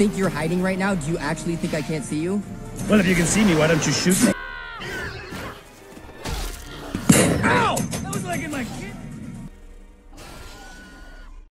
think you're hiding right now? Do you actually think I can't see you? Well, if you can see me, why don't you shoot me?